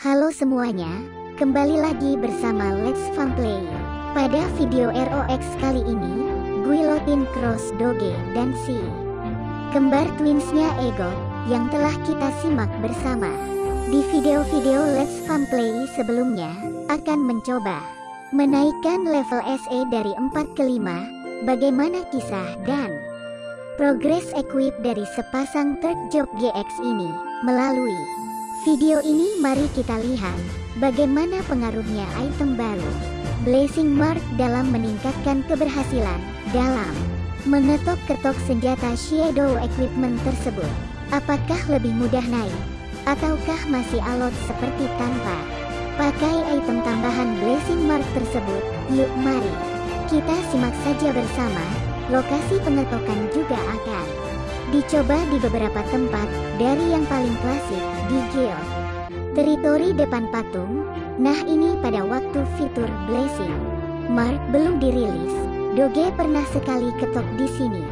Halo semuanya, kembali lagi bersama Let's Fun Play. Pada video ROX kali ini, Guilotin Cross Doge dan si kembar twinsnya Ego yang telah kita simak bersama. Di video-video Let's Fun Play sebelumnya, akan mencoba menaikkan level SE dari 4 ke 5, bagaimana kisah dan progres equip dari sepasang third job GX ini melalui Video ini mari kita lihat bagaimana pengaruhnya item baru Blazing Mark dalam meningkatkan keberhasilan dalam mengetok-ketok senjata Shadow Equipment tersebut. Apakah lebih mudah naik ataukah masih alot seperti tanpa pakai item tambahan Blazing Mark tersebut? Yuk mari kita simak saja bersama. Lokasi pengetokan juga akan dicoba di beberapa tempat dari yang paling klasik Guild. Teritori depan patung, nah ini pada waktu fitur Blazing. Mark belum dirilis, Doge pernah sekali ketok di sini.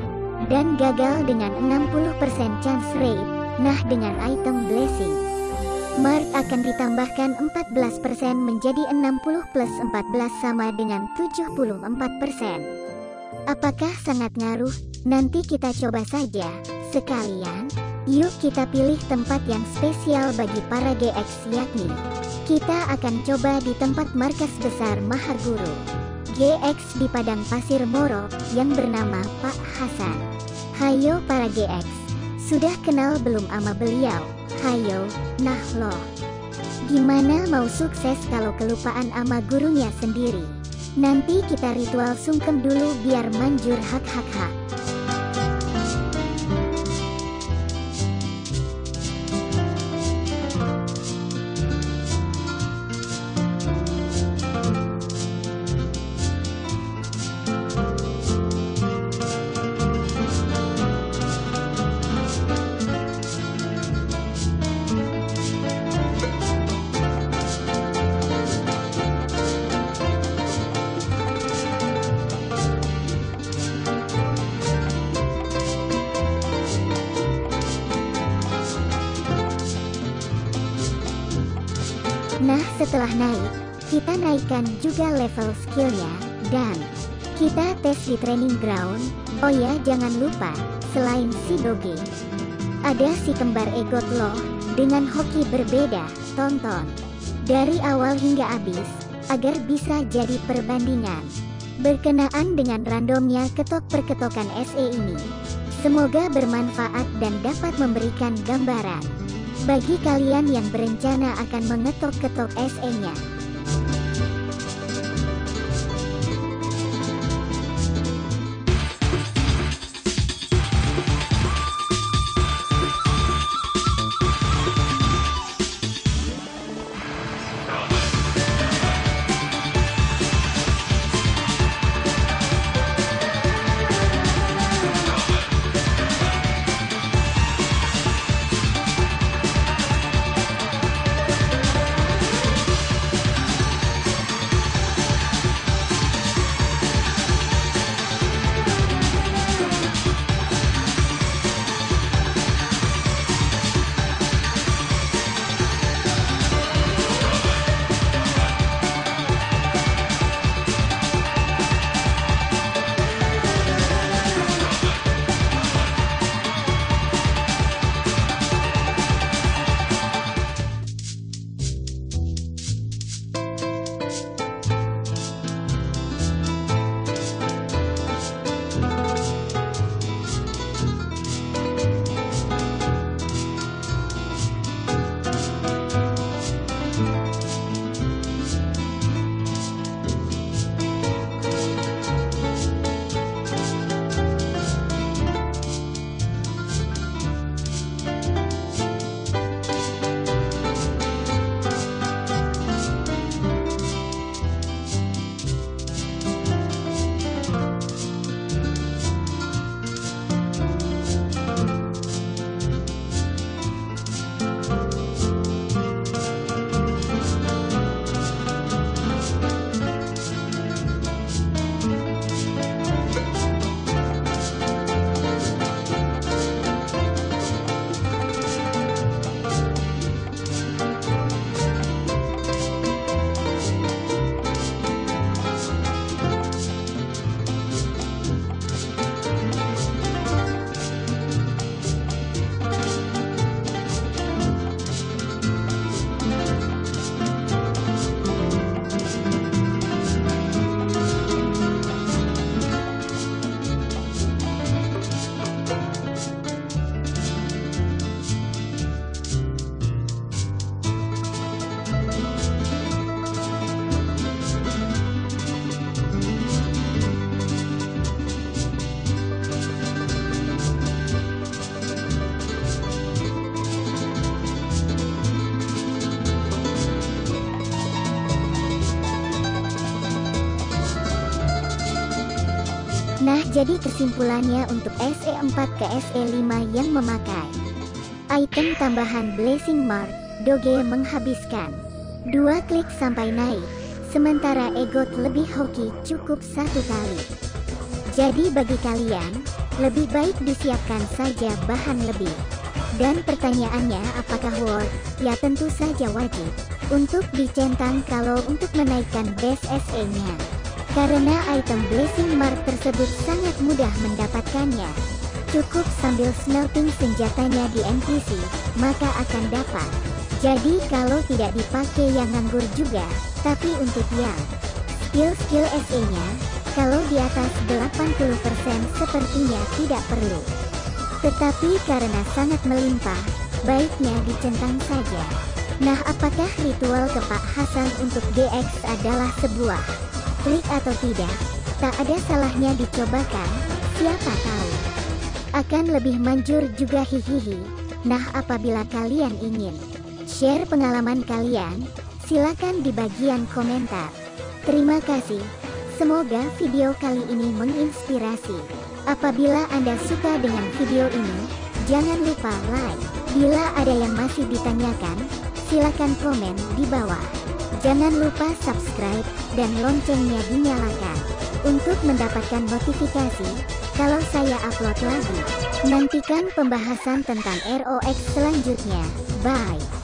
Dan gagal dengan 60% chance rate, nah dengan item Blazing. Mark akan ditambahkan 14% menjadi 60 plus 14 sama dengan 74%. Apakah sangat ngaruh? Nanti kita coba saja. Sekalian, Yuk kita pilih tempat yang spesial bagi para GX yakni Kita akan coba di tempat markas besar Maharguru GX di Padang Pasir Moro yang bernama Pak Hasan Hayo para GX Sudah kenal belum ama beliau? Hayo, nah loh Gimana mau sukses kalau kelupaan ama gurunya sendiri? Nanti kita ritual sungkem dulu biar manjur hak-hak-hak Nah setelah naik, kita naikkan juga level skillnya, dan kita tes di training ground, oh ya jangan lupa, selain si Doge, ada si kembar Egot loh, dengan hoki berbeda, tonton. Dari awal hingga habis, agar bisa jadi perbandingan. Berkenaan dengan randomnya ketok perketokan SE ini. Semoga bermanfaat dan dapat memberikan gambaran. Bagi kalian yang berencana akan mengetok-ketok SE-nya. Nah jadi kesimpulannya untuk SE4 ke SE5 yang memakai Item tambahan Blessing Mark, Doge menghabiskan dua klik sampai naik, sementara Egot lebih hoki cukup satu kali. Jadi bagi kalian, lebih baik disiapkan saja bahan lebih. Dan pertanyaannya apakah worth? Ya tentu saja wajib untuk dicentang kalau untuk menaikkan base SE-nya. Karena item Blessing Mark tersebut sangat mudah mendapatkannya. Cukup sambil smelting senjatanya di NPC, maka akan dapat. Jadi kalau tidak dipakai yang nganggur juga, tapi untuk yang skill-skill SE-nya, kalau di atas 80% sepertinya tidak perlu. Tetapi karena sangat melimpah, baiknya dicentang saja. Nah apakah ritual ke Pak Hasan untuk DX adalah sebuah klik atau tidak? Tak ada salahnya dicobakan, siapa tahu akan lebih manjur juga hihihi. Nah apabila kalian ingin share pengalaman kalian, silakan di bagian komentar. Terima kasih. Semoga video kali ini menginspirasi. Apabila Anda suka dengan video ini, jangan lupa like. Bila ada yang masih ditanyakan, silakan komen di bawah. Jangan lupa subscribe dan loncengnya dinyalakan untuk mendapatkan notifikasi kalau saya upload lagi. Nantikan pembahasan tentang ROX selanjutnya. Bye.